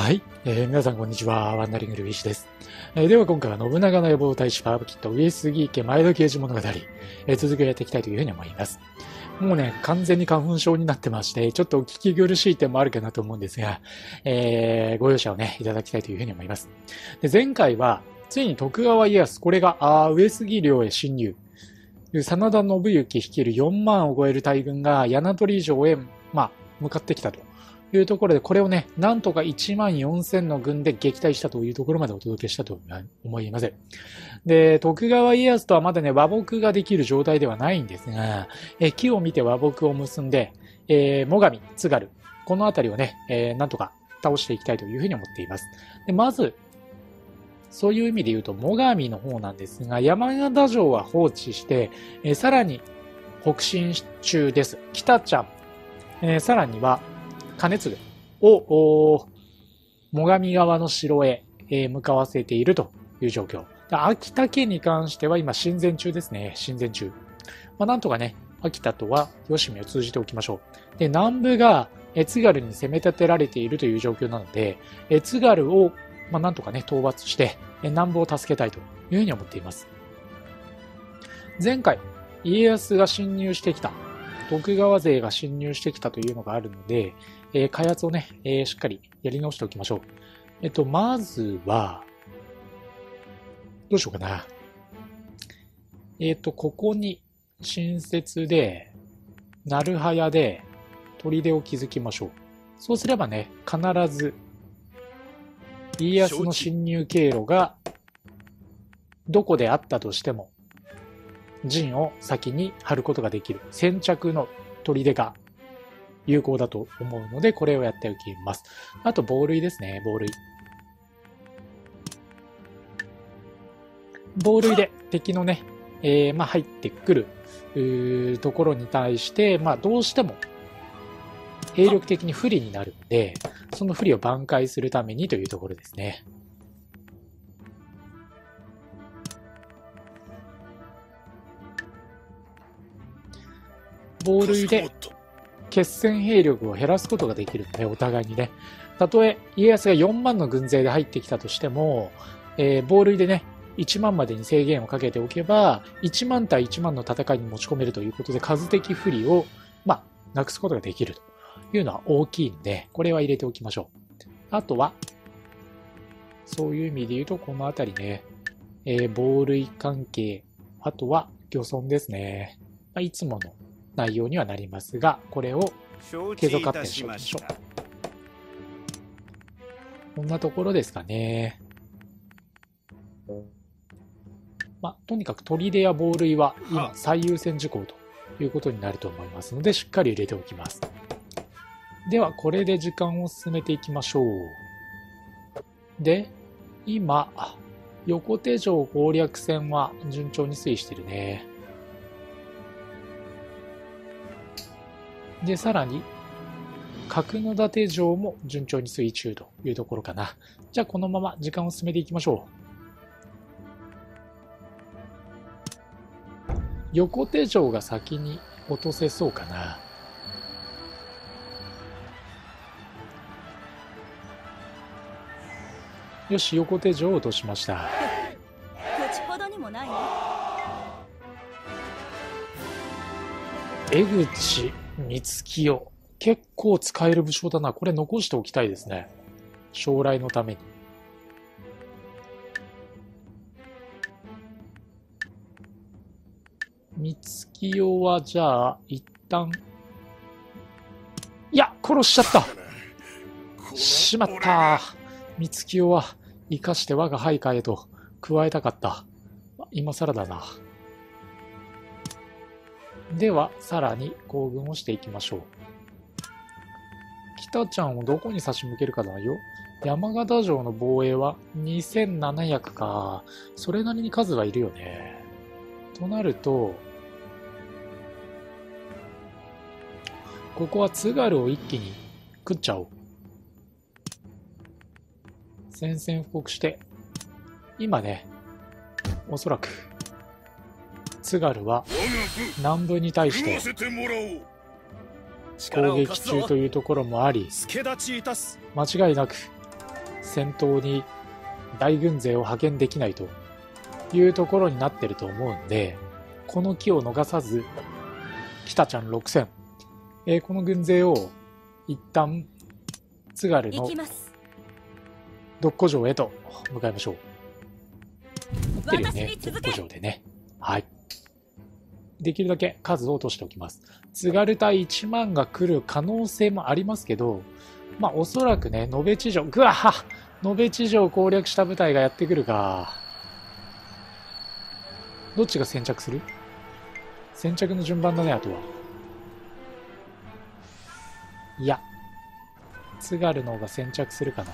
はい、えー皆さんこんにちは。ワンダリングルビーシです。えーでは今回は信長の野望大使パーブキット上杉家前田刑事物語、えー続きをやっていきたいというふうに思います。もうね、完全に花粉症になってまして、ちょっとお聞き苦しい点もあるかなと思うんですが、えーご容赦をね、いただきたいというふうに思います。で前回は、ついに徳川家康、これが、あー上杉領へ侵入。真田信行率いる4万を超える大軍が柳取城へ、まあ、向かってきたと。いうところで、これをね、なんとか1万4000の軍で撃退したというところまでお届けしたと思います。で、徳川家康とはまだね、和睦ができる状態ではないんですが、え木を見て和睦を結んで、えー、最上、津軽、このあたりをね、えーなんとか倒していきたいというふうに思っています。で、まず、そういう意味で言うと、最上の方なんですが、山形城は放置して、えーさらに北進中です。北ちゃん、えーさらには、金継を、最上側の城へ、え向かわせているという状況。秋田県に関しては今、親善中ですね。親善中。まあ、なんとかね、秋田とは、吉見を通じておきましょう。で、南部が、津軽に攻め立てられているという状況なので、津軽を、まあ、なんとかね、討伐して、南部を助けたいというふうに思っています。前回、家康が侵入してきた、徳川勢が侵入してきたというのがあるので、えー開発をね、えーしっかりやり直しておきましょう。えっと、まずは、どうしようかな。えっと、ここに新設で、なるはやで、砦を築きましょう。そうすればね、必ず、家康の侵入経路が、どこであったとしても、陣を先に張ることができる。先着の砦が有効だと思うので、これをやっておきます。あと、防塁ですね、防塁。防塁で敵のね、えーまあ、入ってくるところに対して、まあ、どうしても兵力的に不利になるので、その不利を挽回するためにというところですね。防塁で決戦兵力を減らすことができるので、お互いにね。たとえ家康が4万の軍勢で入ってきたとしても、えー、防塁でね、1万までに制限をかけておけば、1万対1万の戦いに持ち込めるということで、数的不利を、まあ、なくすことができるというのは大きいんで、これは入れておきましょう。あとは、そういう意味で言うと、このあたりね、えー、防塁関係、あとは漁村ですね。まあ、いつもの内容にはなりますが、これを継続発展しておきましょう。こんなところですかね。まあ、とにかく砦や防塁は今最優先事項ということになると思いますので、しっかり入れておきます。では、これで時間を進めていきましょう。で、今、横手城攻略戦は順調に推移してるね。で、さらに、角館城も順調に推移中というところかな。じゃあ、このまま時間を進めていきましょう。横手城が先に落とせそうかな。よし、横手城を落としました。こちほどにもないね江口光清。結構使える武将だな。これ残しておきたいですね。将来のために。光清はじゃあ、一旦。いや、殺しちゃったしまった光清は生かして我が配下へと加えたかった。今更だな。では、さらに行軍をしていきましょう。北ちゃんをどこに差し向けるかだよ。山形城の防衛は2700か。それなりに数はいるよね。となると、ここは津軽を一気に食っちゃおう。宣戦布告して、今ね、おそらく、津軽は南部に対して攻撃中というところもあり、間違いなく戦闘に大軍勢を派遣できないというところになってると思うんで、この機を逃さず、北ちゃん6000、えーこの軍勢を一旦津軽の行きます独古城へと向かいましょう。持ってるよ私ねに、続け独古城でね。はい。できるだけ数を落としておきます。津軽隊1万が来る可能性もありますけど、まあおそらくね、延べ地城、ぐわは延べ地城を攻略した部隊がやってくるか。どっちが先着する？先着の順番だね、あとは。いや、津軽の方が先着するかな。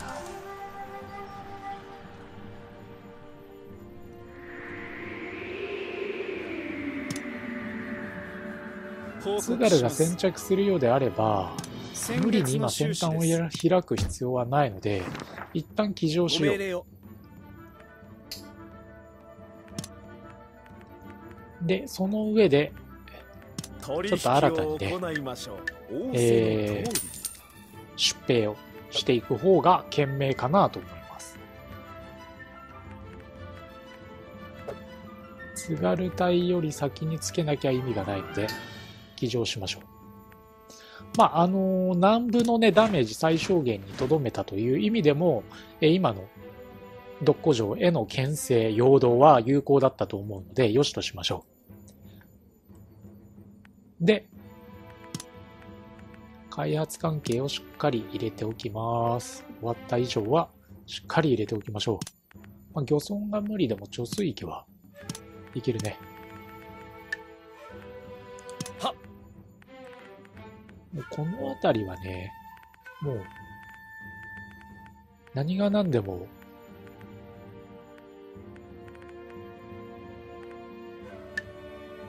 津軽が先着するようであれば、無理に今先端を開く必要はないので、一旦起乗しよう。で、その上で、ちょっと新たにねえー出兵をしていく方が賢明かなと思います。津軽隊より先につけなきゃ意味がないので、起乗しましょう。まあ、あのー南部のね、ダメージ最小限に留めたという意味でも、えー今の独古城への牽制、陽動は有効だったと思うので、良しとしましょう。で、開発関係をしっかり入れておきます。終わった以上はしっかり入れておきましょう。まあ、漁村が無理でも貯水池はいけるね。はっもうこの辺りはね、もう、何が何でも、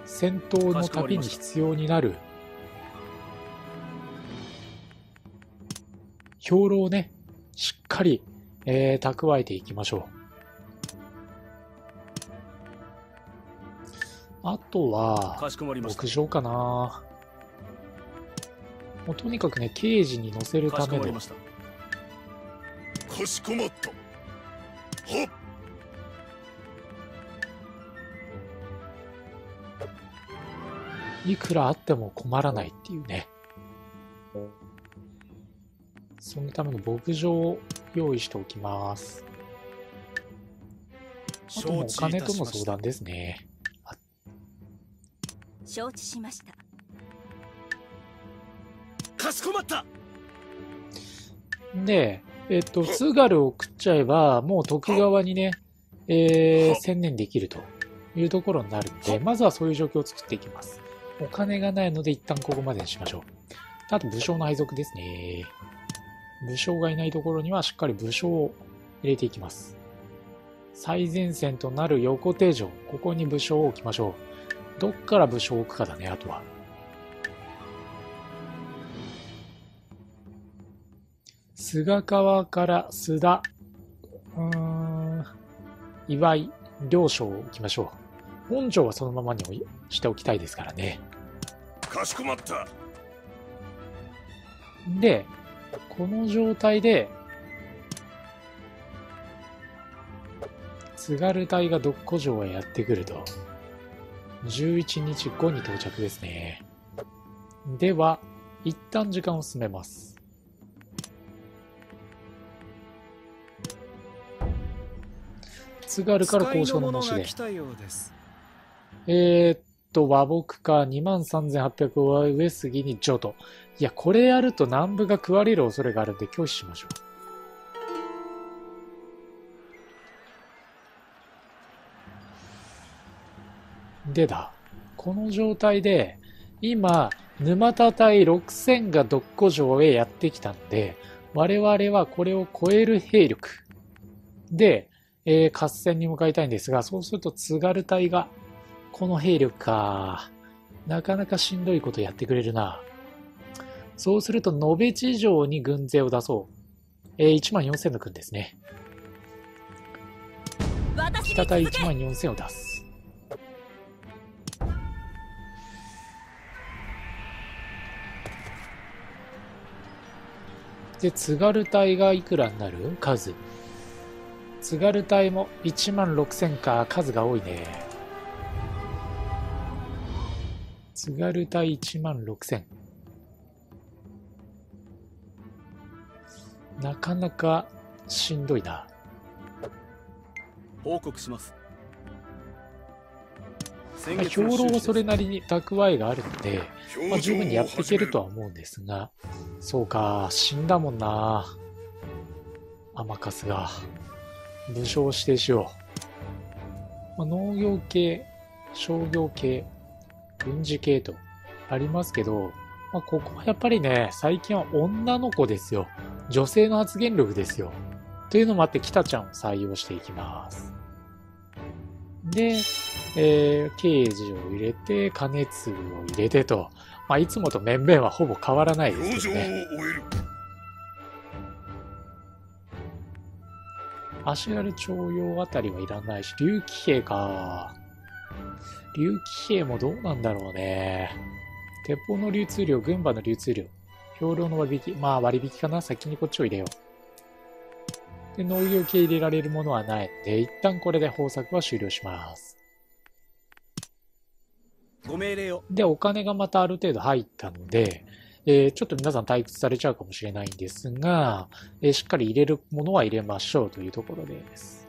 戦闘のたびに必要になる兵糧をね、しっかり、えー、蓄えていきましょう。あとは、牧場かなもうとにかくね、刑事に乗せるかための。しこまりました。かしこまった。はっ。いくらあっても困らないっていうね。そのための牧場を用意しておきます。あとお金との相談ですね。承知しました。かしこまったで、えっと、津軽を食っちゃえば、もう徳川にね、えー、専念できるというところになるんで、まずはそういう状況を作っていきます。お金がないので一旦ここまでにしましょう。あと武将の配属ですね。武将がいないところにはしっかり武将を入れていきます。最前線となる横手城、ここに武将を置きましょう。どっから武将を置くかだね、あとは。菅川から須田、うーん、岩井、両将を置きましょう。本城はそのままにしておきたいですからね。かしこまったで、この状態で、津軽隊が独古城へやってくると、11日後に到着ですね。では、一旦時間を進めます。津軽から交渉の申し出。えーっと、和睦か23,800は上杉に譲渡。いや、これやると南部が食われる恐れがあるんで拒否しましょう。でだ、この状態で、今、沼田隊6000が独古城へやってきたんで、我々はこれを超える兵力で、えー合戦に向かいたいんですが、そうすると津軽隊がこの兵力か。なかなかしんどいことやってくれるな。そうすると、延べ地上に軍勢を出そう。えー、1万4000の軍ですね。北隊続け1万4000を出す。で、津軽隊がいくらになる？数。津軽隊も1万6000か、数が多いね。津軽隊1万6000。なかなかしんどいな。報告します兵糧はそれなりに蓄えがあるので、まあ、十分にやっていけるとは思うんですが、そうか、死んだもんな。天カスが。武将指定しよう。まあ、農業系、商業系、軍事系とありますけど、まあ、ここはやっぱりね、最近は女の子ですよ。女性の発言力ですよ。というのもあって、北ちゃんを採用していきます。で、えー、刑事を入れて、金継ぐを入れてと、まあ、いつもと面々はほぼ変わらないですけどね。足軽徴用あたりはいらないし、竜騎兵か。竜騎兵もどうなんだろうね。鉄砲の流通量、軍馬の流通量、兵糧の割引、まあ割引かな。先にこっちを入れよう。で、農業系入れられるものはないんで、一旦これで豊作は終了します。ご命令をで、お金がまたある程度入ったので、えーちょっと皆さん退屈されちゃうかもしれないんですが、えーしっかり入れるものは入れましょうというところです。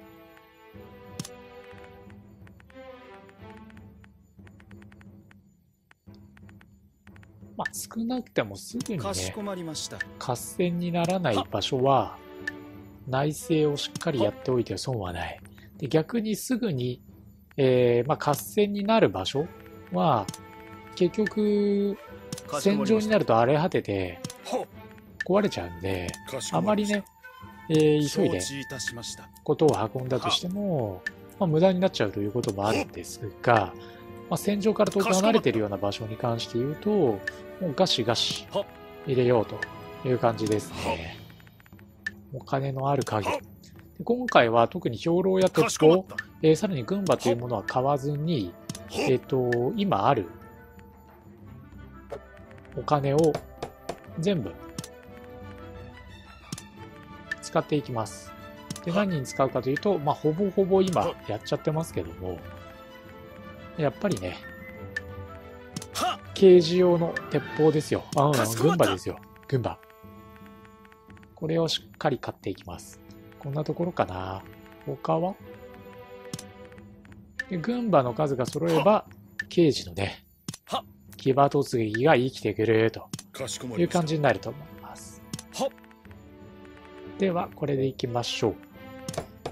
まあ、少なくてもすぐにね、かしこまりました合戦にならない場所は、内政をしっかりやっておいて損はない。で逆にすぐに、えーまあ、合戦になる場所は、結局、戦場になると荒れ果てては壊れちゃうんで、あまりね、えー急いで承知いたしました。ことを運んだとしても、まあ、無駄になっちゃうということもあるんですが、まあ、戦場から遠く離れているような場所に関して言うと、もうガシガシは入れようという感じですね。お金のある限り。で今回は特に兵糧やか鉄砲、えーさらに軍馬というものは買わずに、えっ、と、今あるお金を全部使っていきます。で、何に使うかというと、まあ、ほぼほぼ今やっちゃってますけども、やっぱりね、は刑事用の鉄砲ですよ。あ、うんかしこまった軍馬ですよ。軍馬。これをしっかり買っていきます。こんなところかな。他は？で軍馬の数が揃えば、刑事のねは、騎馬突撃が生きてくるとかしこまいう感じになると思います。はでは、これでいきましょう。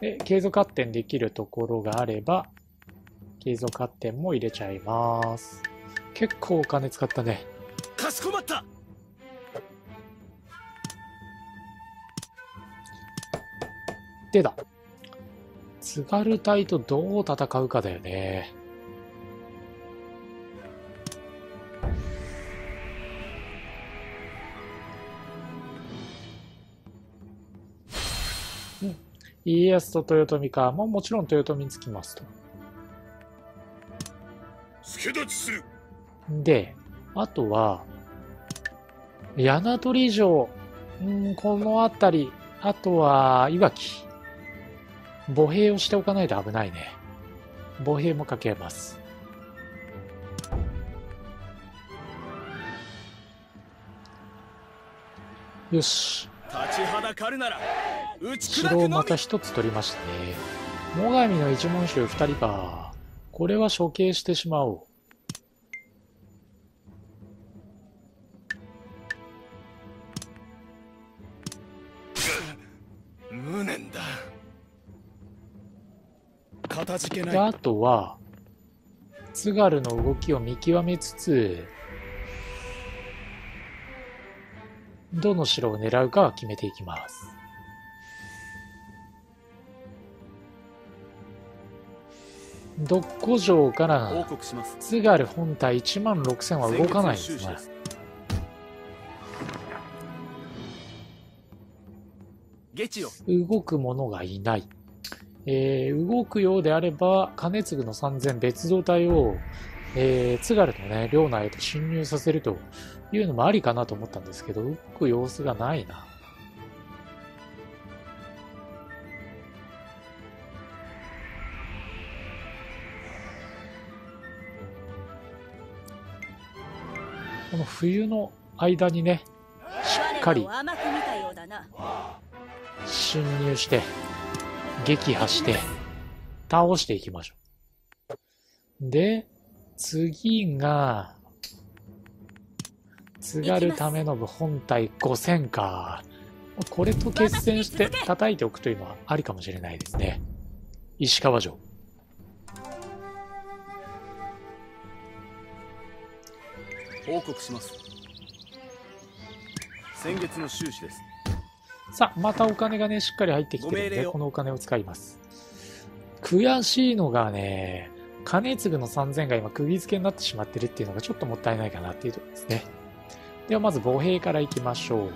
で継続発展できるところがあれば、継続発展も入れちゃいます。結構お金使ったね。かしこまったでだ。津軽隊とどう戦うかだよね。家康と豊臣か。まあもちろん豊臣につきますと。助立ちするで、あとは、柳取城、うん、この辺り、あとは、いわき。歩兵をしておかないと危ないね。歩兵もかけます。よし。立ちはだかるなら城をまた一つ取りましたね。最上の一門衆二人か。これは処刑してしまおう。無念だかたじけで、ないあとは、津軽の動きを見極めつつ、どの城を狙うかは決めていきます。独古城か報ら津軽本体1万6000は動かないんですね動く者がいない。えー動くようであれば、金継の3000別動隊を、えー津軽のね、領内へと侵入させるというのもありかなと思ったんですけど、動く様子がないな。この冬の間にね、しっかり侵入して、撃破して、倒していきましょう。で、次が、津軽為信本体5000か。これと決戦して叩いておくというのはありかもしれないですね。石川城。報告します先月の収支ですさあ、またお金がね、しっかり入ってきてるんで、このお金を使います。悔しいのがね、金継の3000が今釘付けになってしまってるっていうのがちょっともったいないかなっていうところですね。ではまず母兵から行きましょう。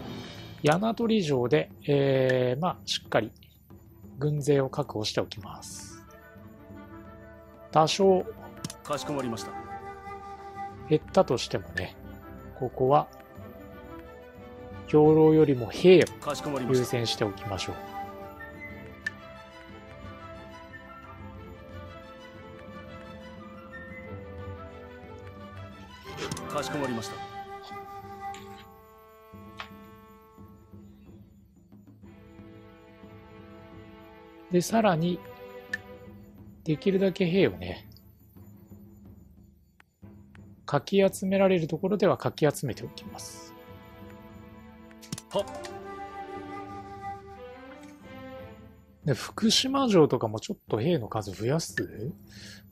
柳取城で、えー、まあ、しっかり軍勢を確保しておきます。多少かしこまりました減ったとしてもね、ここは兵糧よりも兵を優先しておきましょう。たかしこまりましたで、さらに、できるだけ兵をね、かき集められるところではかき集めておきます。で、福島城とかもちょっと兵の数増やす？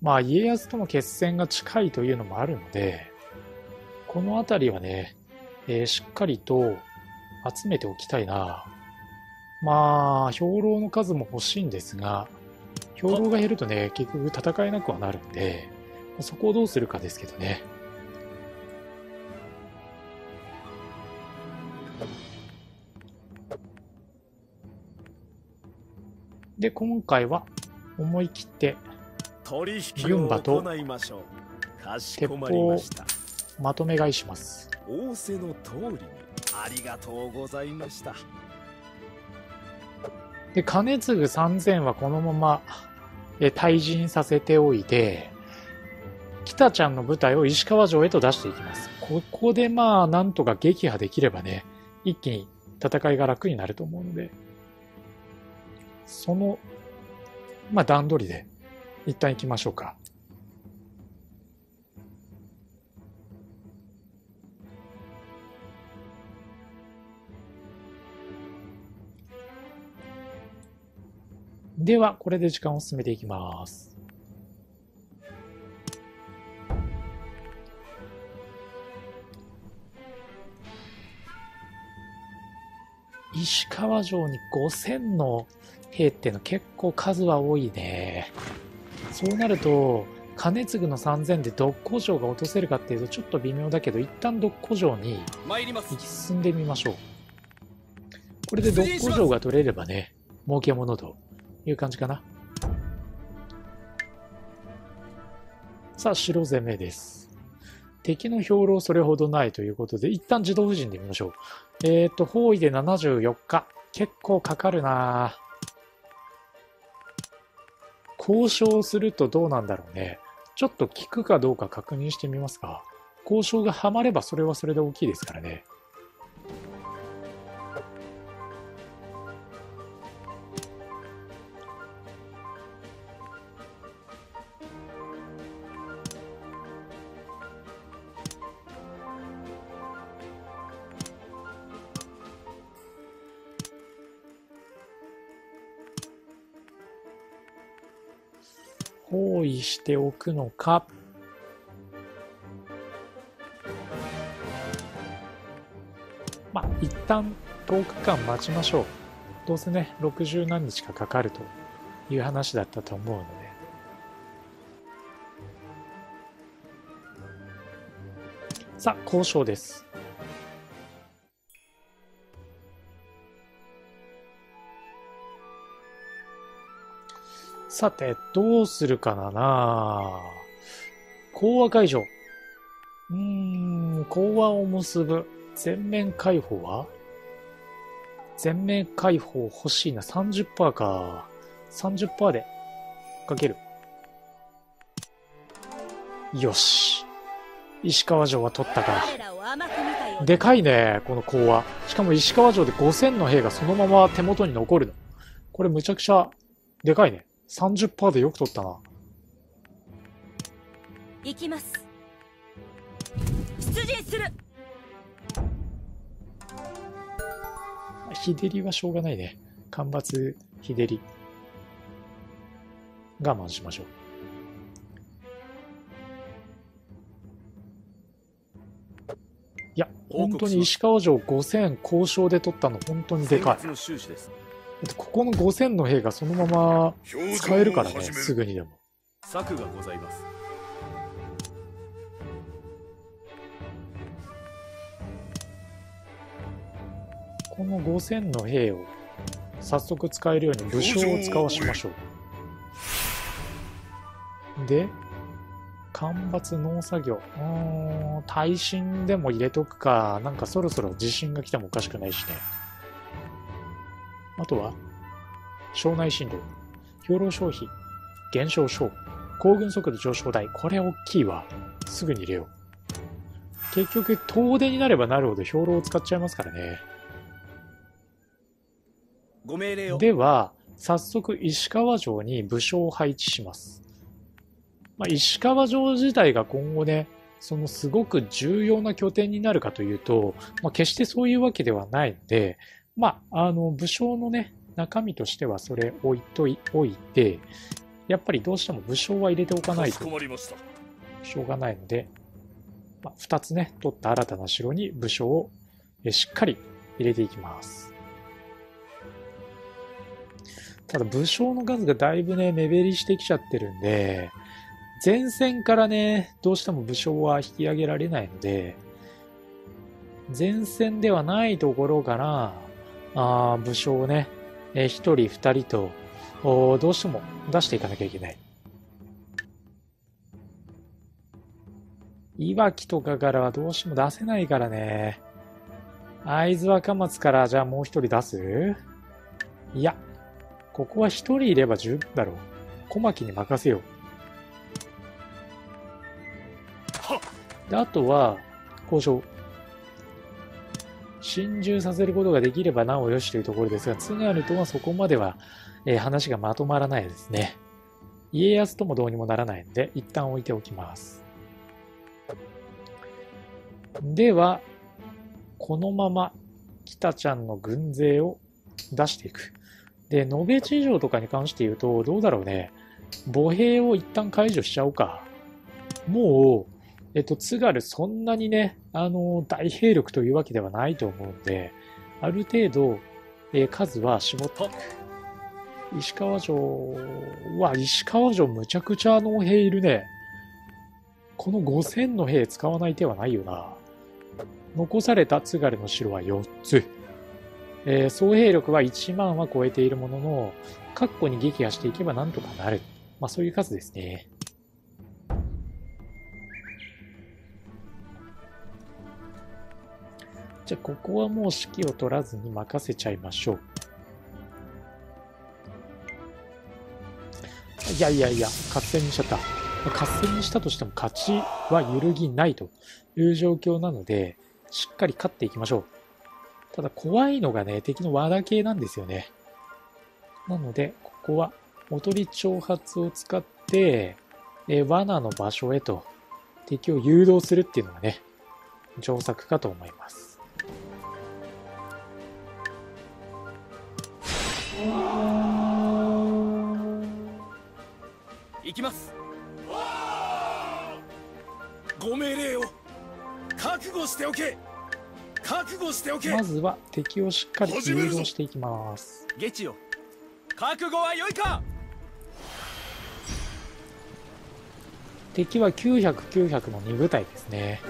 まあ、家康との決戦が近いというのもあるので、この辺りはね、えーしっかりと集めておきたいな。まあ、兵糧の数も欲しいんですが、兵糧が減るとね、結局戦えなくはなるんで、そこをどうするかですけどね。で、今回は思い切って取引軍馬とを行いまとめ買いします。仰せの通りにありがとうございましたで、金継3000はこのまま、え、退陣させておいて、北ちゃんの部隊を石川城へと出していきます。ここでまあ、なんとか撃破できればね、一気に戦いが楽になると思うので、その、まあ段取りで、一旦行きましょうか。では、これで時間を進めていきます。石川城に5000の兵っての結構数は多いね。そうなると、金継の3000で独古城が落とせるかっていうとちょっと微妙だけど、一旦独古城に参ります行き進んでみましょう。これで独古城が取れればね、儲けものという感じかな。さあ、城攻めです。敵の兵糧それほどないということで、一旦自動布陣で見ましょう。えっ、ー、と、包囲で74日。結構かかるな交渉するとどうなんだろうね。ちょっと効くかどうか確認してみますか。交渉がはまればそれはそれで大きいですからね。ておくのか。まあ、一旦10日間待ちましょう。どうせね、60何日かかかるという話だったと思うので。さあ、交渉です。さて、どうするかなな講和会場。うーん、講和を結ぶ。全面開放は？全面開放欲しいな。30%か。30%でかける。よし。石川城は取ったか。でかいね、この講和。しかも石川城で5000の兵がそのまま手元に残るの。これむちゃくちゃでかいね。30%でよく取ったな。行きます出陣する日照りはしょうがないね。干ばつ、日照り。我慢しましょう。いや、本当に石川城5000交渉で取ったの本当にでかい。ここの5000の兵がそのまま使えるからね、すぐにでも。策がございますこの5000の兵を早速使えるように武将を使わしましょう。で、干ばつ農作業。うーん、耐震でも入れとくか、なんかそろそろ地震が来てもおかしくないしね。あとは、省内進路、兵糧消費、減少小、行軍速度上昇台。これ大きいわ。すぐに入れよう。結局、遠出になればなるほど兵糧を使っちゃいますからね。ご命令をでは、早速石川城に武将を配置します。まあ、石川城自体が今後ね、そのすごく重要な拠点になるかというと、まあ、決してそういうわけではないので、まあ、あの、武将のね、中身としてはそれ置いとい、置いて、やっぱりどうしても武将は入れておかないとかしこまりましたしょうがないので、まあ、2つね、取った新たな城に武将をえしっかり入れていきます。ただ武将の数がだいぶね、目減りしてきちゃってるんで、前線からね、どうしても武将は引き上げられないので、前線ではないところから、あー武将をね、えー一人二人と、どうしても出していかなきゃいけない。いわきとかからはどうしても出せないからね。会津若松からじゃあもう一人出す？いや、ここは一人いれば十分だろう。小牧に任せよう。で、あとは、交渉。心中させることができればなおよしというところですが、津軽とはそこまでは、えー話がまとまらないですね。家康ともどうにもならないので、一旦置いておきます。では、このまま、北ちゃんの軍勢を出していく。で、延べ地上とかに関して言うと、どうだろうね。母兵を一旦解除しちゃおうか。もう、えっと、津軽そんなにね、あの、大兵力というわけではないと思うんで、ある程度、えー数は絞っていく。石川城、うわ、石川城むちゃくちゃの兵いるね。この5000の兵使わない手はないよな。残された津軽の城は4つ。えー総兵力は1万は超えているものの、確固に撃破していけばなんとかなる。まあそういう数ですね。じゃあここはもう指揮を取らずに任せちゃいましょう。いやいやいや、合戦にしちゃった。合戦にしたとしても勝ちは揺るぎないという状況なので、しっかり勝っていきましょう。ただ怖いのがね、敵の罠系なんですよね。なので、ここはおとり挑発を使って、え罠の場所へと敵を誘導するっていうのがね、上策かと思います。行きます。ご命令を。覚悟しておけ。覚悟しておけ。まずは敵をしっかり誘導していきます。ゲチよ覚悟は良いか。敵は900、900の2部隊ですね。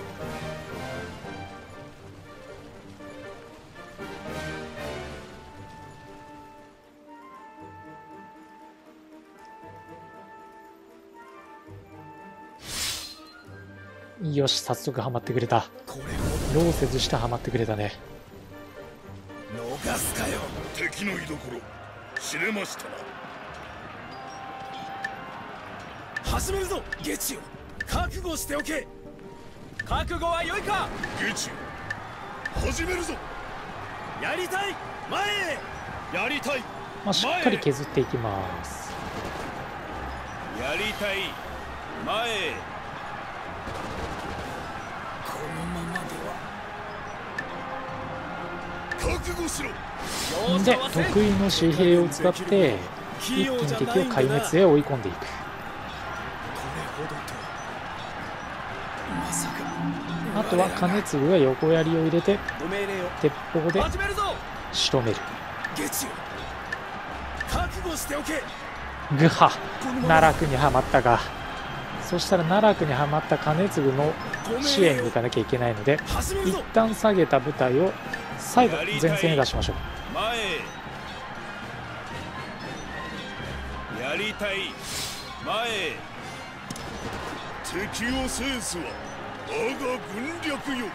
よし、早速ハマってくれた。これ労せずしてハマってくれたね。を逃すかよ。敵の居所。知れましたな。始めるぞゲチよ。覚悟しておけ。覚悟は良いか。ゲチ始めるぞ。やりたい。前へ。やりたい。まあ、しっかり削っていきます。やりたい。前へで得意の紙幣を使って、一気に敵を壊滅へ追い込んでいく。あとは金継が横槍を入れて、鉄砲で仕留める。ぐは。奈落にはまったが、そしたら奈落にはまった金継のご支援に行かなきゃいけないので、一旦下げた部隊を再度前線へ出しましょう。前へやりたい前へ敵を制すは我が軍略よ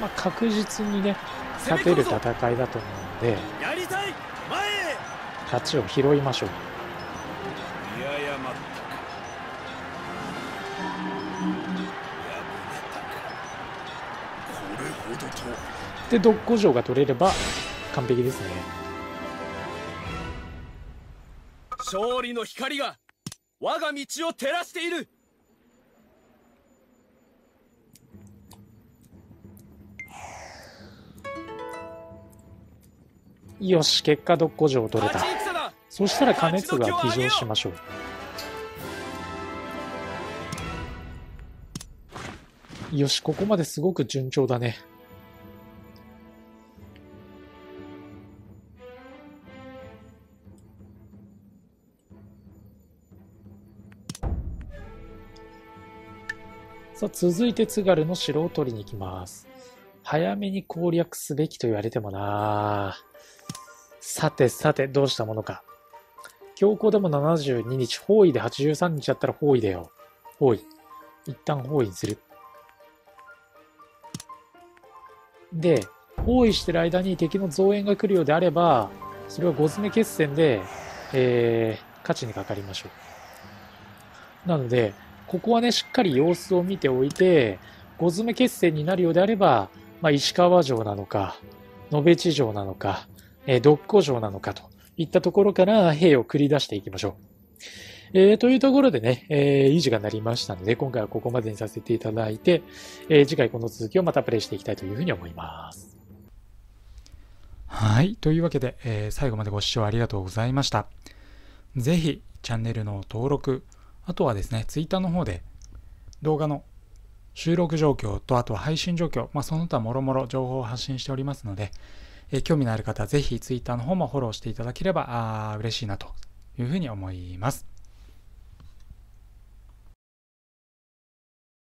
まあ、確実にね、勝てる戦いだと思うので、やりたい前へ勝ちを拾いましょう。で、独古城が取れれば完璧ですね。勝利の光が我が道を照らしているよし、結果独古城を取れたそしたら金継が騎乗しましょう。よし、ここまですごく順調だね。さあ、続いて津軽の城を取りに行きます。早めに攻略すべきと言われてもなさてさて、どうしたものか。強行でも72日、包囲で83日だったら包囲だよ。包囲。一旦包囲にする。で、包囲してる間に敵の増援が来るようであれば、それは5詰め決戦で、えー、勝ちにかかりましょう。なので、ここはね、しっかり様子を見ておいて、5詰め決戦になるようであれば、まあ、石川城なのか、野辺地城なのか、えー、独古城なのかといったところから兵を繰り出していきましょう。えー、というところでね、えー、いい時間になりましたので、今回はここまでにさせていただいて、えー、次回この続きをまたプレイしていきたいというふうに思います。はい。というわけで、えー最後までご視聴ありがとうございました。ぜひ、チャンネルの登録、あとはですね、ツイッターの方で動画の収録状況と、あとは配信状況、まあ、その他もろもろ情報を発信しておりますので、え興味のある方はぜひツイッターの方もフォローしていただければあ嬉しいなというふうに思います。